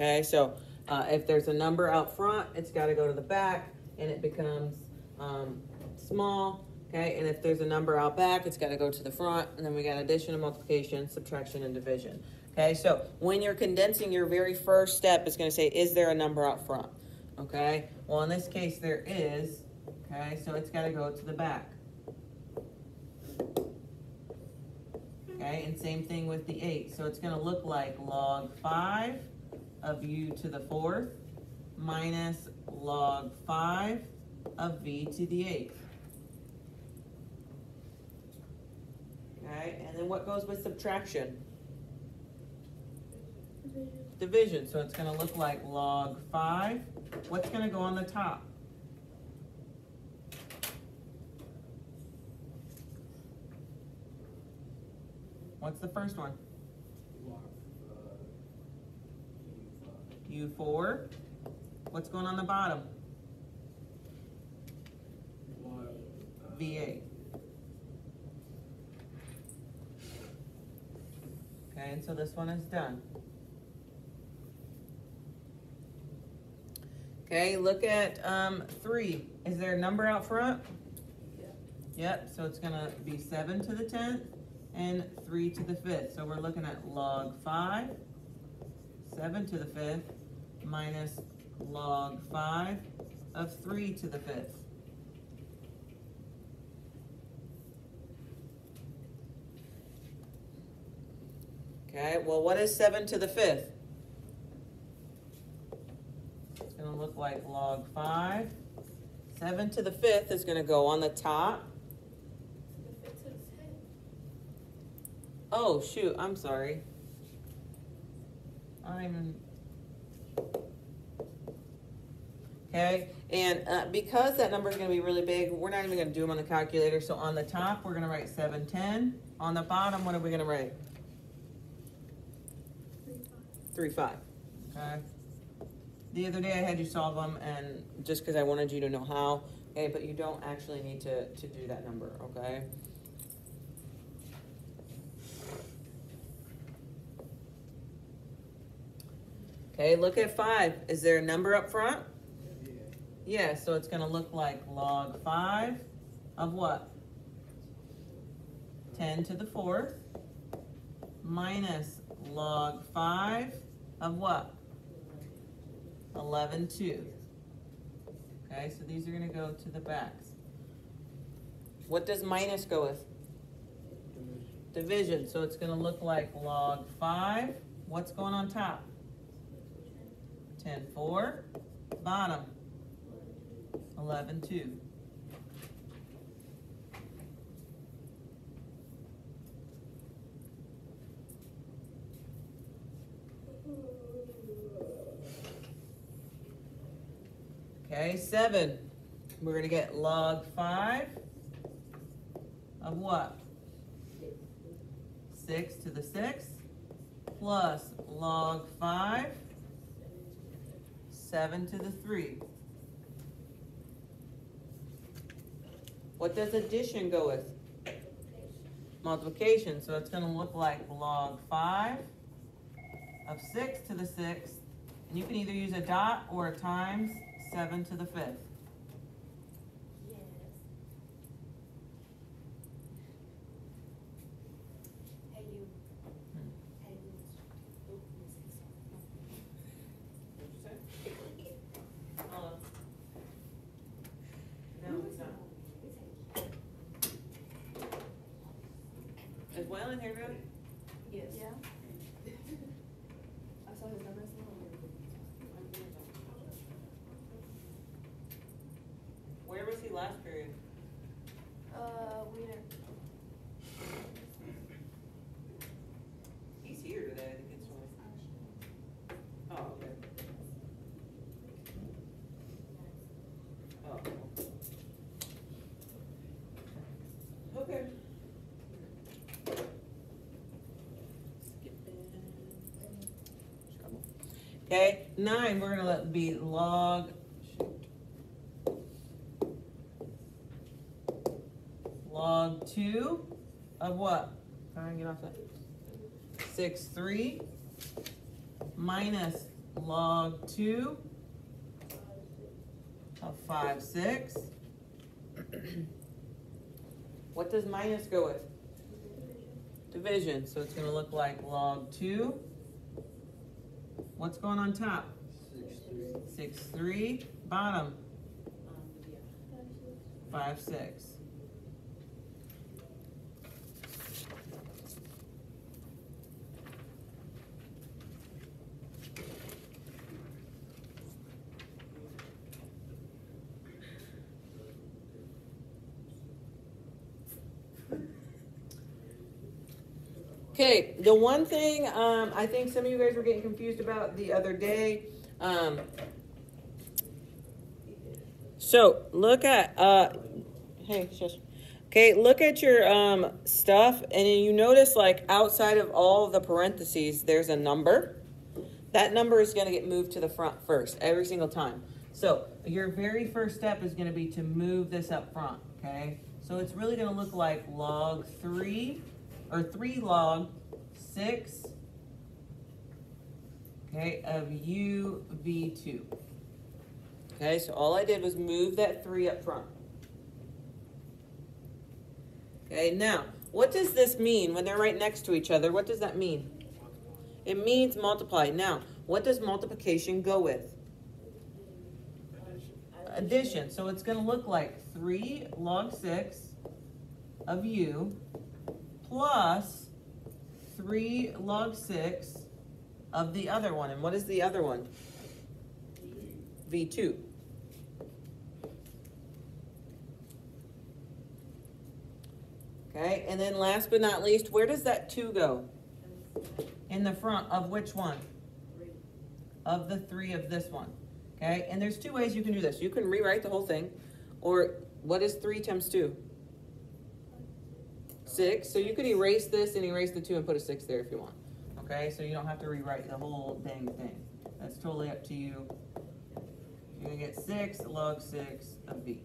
Okay, so uh, if there's a number out front, it's got to go to the back and it becomes um, small. Okay, and if there's a number out back, it's got to go to the front, and then we got addition and multiplication, subtraction and division. Okay, so when you're condensing, your very first step is going to say, is there a number out front? Okay, well, in this case, there is. Okay, so it's got to go to the back. Okay, and same thing with the 8. So it's going to look like log 5 of u to the fourth minus log 5 of v to the eighth. Okay, and then what goes with subtraction? Division, so it's gonna look like log 5. What's gonna go on the top? What's the first one? U4. What's going on the bottom? V8. Okay, and so this one is done. Okay, look at um, three. Is there a number out front? Yep, so it's gonna be seven to the tenth and three to the fifth. So we're looking at log five, seven to the fifth, minus log five of three to the fifth. Okay, well, what is seven to the fifth? It's gonna look like log five. Seven to the fifth is gonna go on the top. Oh, shoot, I'm sorry. I'm. Okay, and uh, because that number is gonna be really big, we're not even gonna do them on the calculator. So on the top, we're gonna write seven ten. On the bottom, what are we gonna write? Three five. Okay. The other day I had you solve them, and just because I wanted you to know how, okay, but you don't actually need to, to do that number, okay? Okay, look at five. Is there a number up front? Yeah, so it's gonna look like log five of what? Ten to the fourth minus log five of what? Eleven two. Okay, so these are gonna go to the backs. What does minus go with? Division, so it's gonna look like log five. What's going on top? Ten four. Bottom? Eleven two. Okay, seven. We're gonna get log five of what? Six to the six plus log five, seven to the three. What does addition go with? Multiplication. So it's going to look like log 5 of 6 to the 6th. And you can either use a dot or a times 7 to the 5th. Is Waylon here good? Yes. Yeah. I saw his number. I said, Where was he last period? Uh, Wiener. He's here today, I think it's one. Oh, okay. Oh. Okay. Okay, nine, we're gonna let be log. Log two of what? Try and get off that. Six, three minus log two of five six. What does minus go with? Division, so it's gonna look like log two. What's going on top? Six, three. Six, three, bottom, five, six. Okay, the one thing um, I think some of you guys were getting confused about the other day. Um, so look at uh, hey, shush. Okay, look at your um, stuff, and then you notice like outside of all the parentheses, there's a number. That number is going to get moved to the front first every single time. So your very first step is going to be to move this up front. Okay, so it's really going to look like log three or three log six. Okay, of u v two. Okay, so all I did was move that three up front. Okay, now, what does this mean when they're right next to each other? What does that mean? It means multiply. Now, what does multiplication go with? Addition. So it's going to look like 3 log 6 of u plus 3 log 6 of the other one. And what is the other one? V2. Okay, and then last but not least, where does that 2 go? In the front of which one? Of the three of this one. Okay, and there's two ways you can do this. You can rewrite the whole thing, or what is 3 times 2? 6. So you could erase this and erase the 2 and put a 6 there if you want. Okay, so you don't have to rewrite the whole dang thing. That's totally up to you. You're going to get 6 log 6 of B.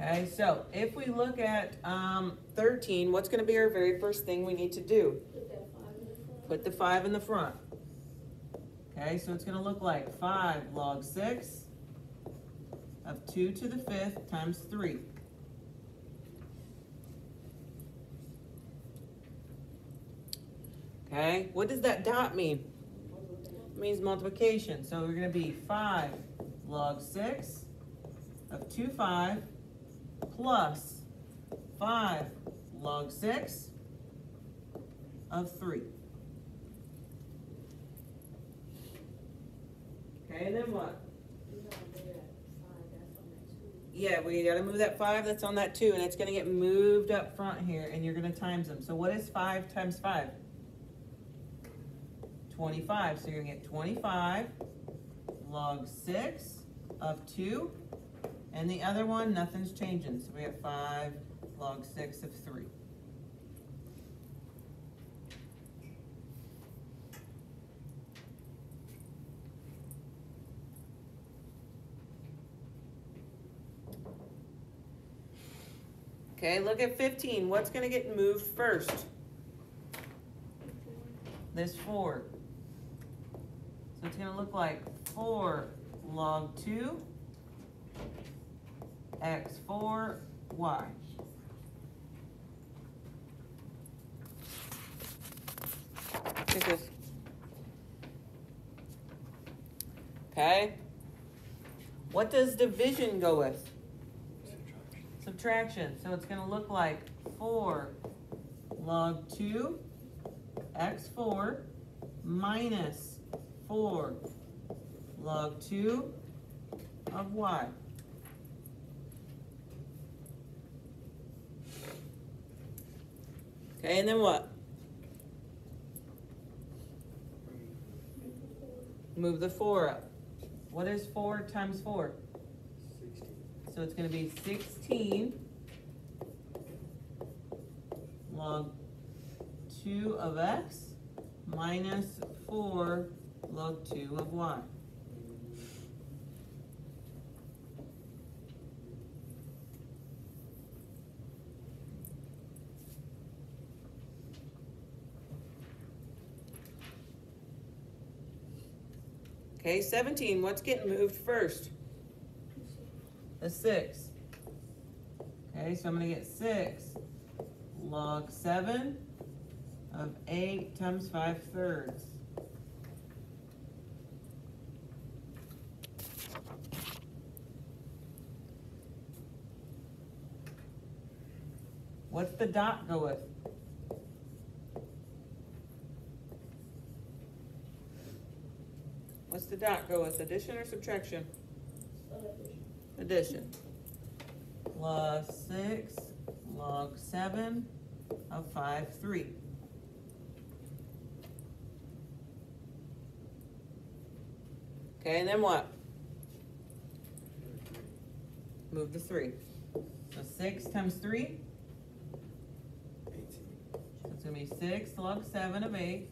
Okay, so if we look at um, 13, what's going to be our very first thing we need to do? Put the 5 in the front. Okay, so it's going to look like 5 log 6 of 2 to the 5th times 3. Okay, what does that dot mean? It means multiplication. So we're going to be 5 log 6 of 2 5 plus 5 log 6 of 3. And then what? Yeah, we gotta move that 5 that's on that 2, and it's gonna get moved up front here, and you're gonna times them. So what is 5 times 5? 25. So you're gonna get 25 log 6 of 2. And the other one, nothing's changing. So we have 5 log 6 of 3. Okay, look at 15. What's going to get moved first? This 4. So it's going to look like 4 log 2 x4, y. Take this. Okay. What does division go with? subtraction. So it's going to look like 4 log 2 x4 minus 4 log 2 of y. Okay, and then what? Move the 4 up. What is 4 times 4? So it's going to be 16 log 2 of x minus 4 log 2 of y. Okay, 17, what's getting moved first? The six. Okay, so I'm gonna get six log seven of eight times five thirds. What's the dot go with? What's the dot go with, addition or subtraction? Addition. Plus six log seven of five, three. Okay, and then what? Move the three. So six times three, Eighteen. so it's gonna be six log seven of eight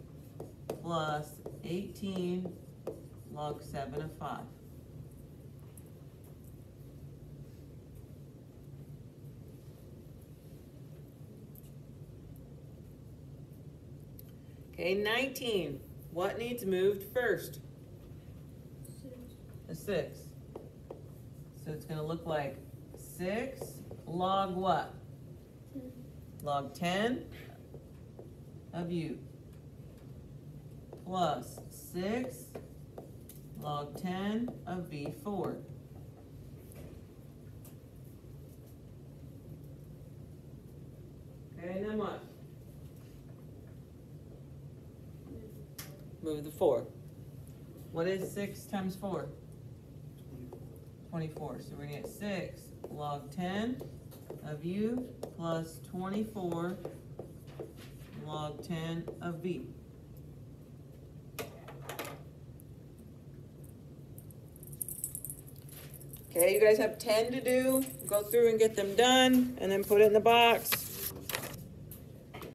plus eighteen log seven of five. Okay, nineteen, what needs moved first? A six. So it's gonna look like six log what? Log ten of u. Plus six log ten of v four. Okay, and then what? Move the four. What is six times four? Twenty-four, so we're gonna get six log ten of u plus twenty-four log ten of v. Okay, you guys have ten to do, go through and get them done, and then put it in the box.